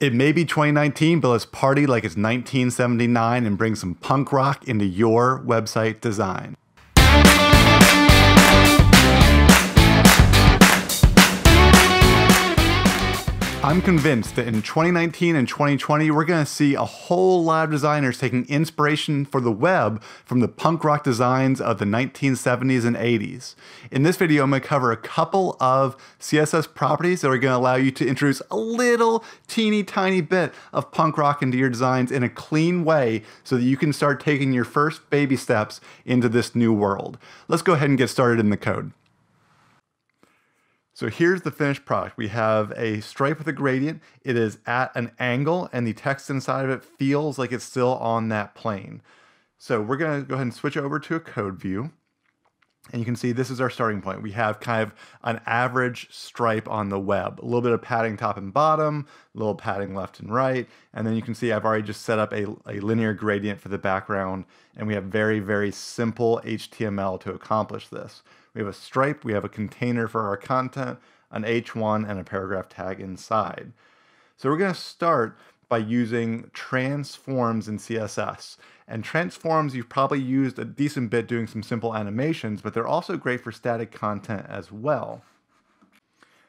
It may be 2019, but let's party like it's 1979 and bring some punk rock into your website design. I'm convinced that in 2019 and 2020, we're going to see a whole lot of designers taking inspiration for the web from the punk rock designs of the 1970s and 80s. In this video, I'm going to cover a couple of CSS properties that are going to allow you to introduce a little teeny tiny bit of punk rock into your designs in a clean way so that you can start taking your first baby steps into this new world. Let's go ahead and get started in the code. So here's the finished product. We have a stripe with a gradient. It is at an angle and the text inside of it feels like it's still on that plane. So we're gonna go ahead and switch over to a code view. And you can see this is our starting point. We have kind of an average stripe on the web, a little bit of padding top and bottom, a little padding left and right. And then you can see I've already just set up a, a linear gradient for the background. And we have very, very simple HTML to accomplish this. We have a stripe, we have a container for our content, an H1, and a paragraph tag inside. So we're going to start by using transforms in CSS. And transforms you've probably used a decent bit doing some simple animations, but they're also great for static content as well.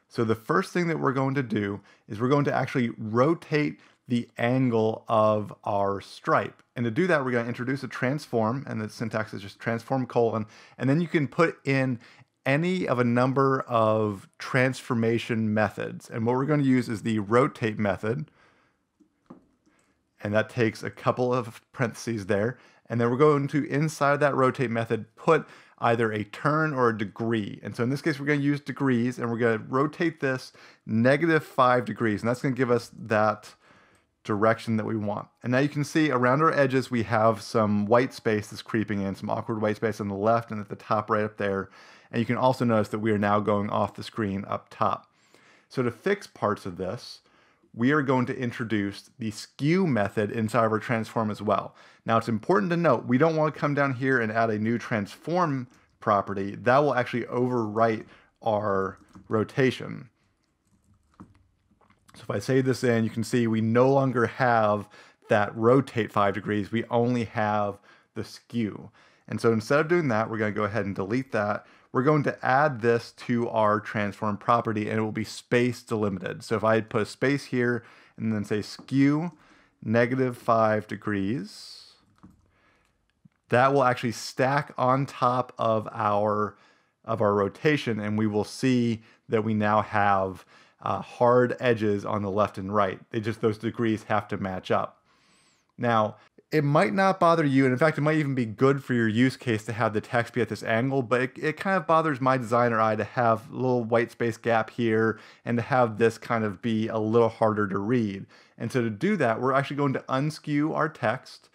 So the first thing that we're going to do is we're going to actually rotate the angle of our stripe. And to do that, we're going to introduce a transform, and the syntax is just transform colon, and then you can put in any of a number of transformation methods. And what we're going to use is the rotate method, and that takes a couple of parentheses there. And then we're going to, inside that rotate method, put either a turn or a degree. And so in this case, we're going to use degrees, and we're going to rotate this negative five degrees, and that's going to give us that direction that we want. And now you can see around our edges, we have some white space that's creeping in, some awkward white space on the left and at the top right up there. And you can also notice that we are now going off the screen up top. So to fix parts of this, we are going to introduce the skew method inside of our transform as well. Now it's important to note, we don't want to come down here and add a new transform property. That will actually overwrite our rotation. So if I save this in, you can see we no longer have that rotate five degrees. We only have the skew. And so instead of doing that, we're going to go ahead and delete that. We're going to add this to our transform property and it will be space delimited. So if I put a space here and then say skew negative five degrees, that will actually stack on top of our of our rotation and we will see that we now have uh, hard edges on the left and right. They just, those degrees have to match up. Now, it might not bother you, and in fact, it might even be good for your use case to have the text be at this angle, but it, it kind of bothers my designer eye to have a little white space gap here and to have this kind of be a little harder to read. And so to do that, we're actually going to unskew our text,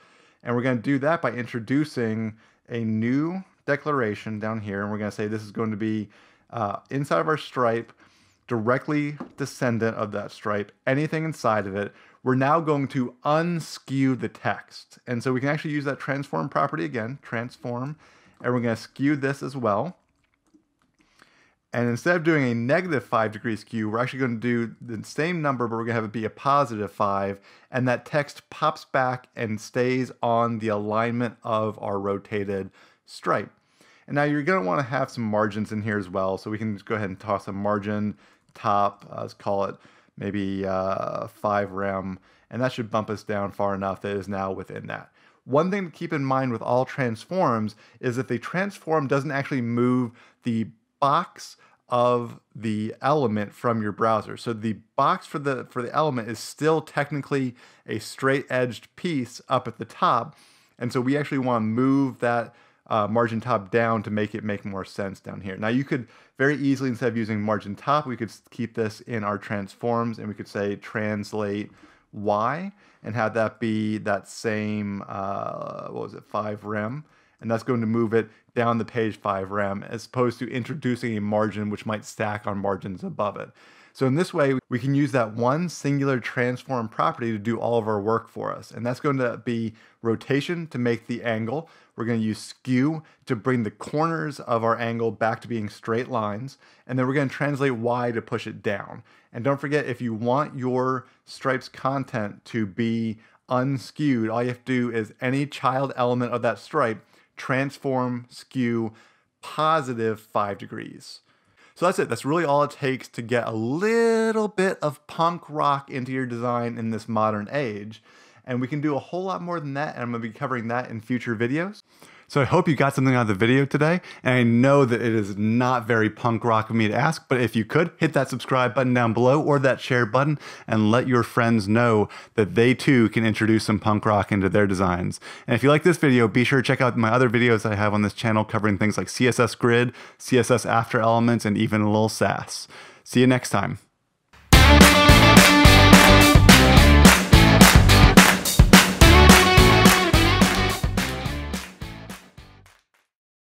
and we're going to do that by introducing a new declaration down here, and we're going to say this is going to be uh, inside of our stripe, directly descendant of that stripe, anything inside of it, we're now going to unskew the text. And so we can actually use that transform property again, transform, and we're going to skew this as well. And instead of doing a negative 5 degree skew, we're actually going to do the same number, but we're going to have it be a positive 5. And that text pops back and stays on the alignment of our rotated stripe. And now you're going to want to have some margins in here as well. So we can just go ahead and toss a margin top, uh, let's call it maybe uh, 5 rem, and that should bump us down far enough that it is now within that. One thing to keep in mind with all transforms is that the transform doesn't actually move the box of the element from your browser. So the box for the for the element is still technically a straight edged piece up at the top. And so we actually want to move that uh, margin top down to make it make more sense down here. Now you could very easily, instead of using margin top, we could keep this in our transforms and we could say translate y and have that be that same, uh, what was it, 5 rem. And that's going to move it down the page 5 rem as opposed to introducing a margin which might stack on margins above it. So in this way, we can use that one singular transform property to do all of our work for us. And that's going to be rotation to make the angle. we're going to use skew to bring the corners of our angle back to being straight lines. And then we're going to translate Y to push it down. And don't forget, if you want your stripes content to be unskewed, all you have to do is any child element of that stripe transform skew positive five degrees. So that's it. That's really all it takes to get a little bit of punk rock into your design in this modern age. And we can do a whole lot more than that. And I'm going to be covering that in future videos. So I hope you got something out of the video today. And I know that it is not very punk rock of me to ask, but if you could, hit that subscribe button down below or that share button and let your friends know that they too can introduce some punk rock into their designs. And if you like this video, be sure to check out my other videos I have on this channel covering things like CSS Grid, CSS After Elements, and even a little Sass. See you next time.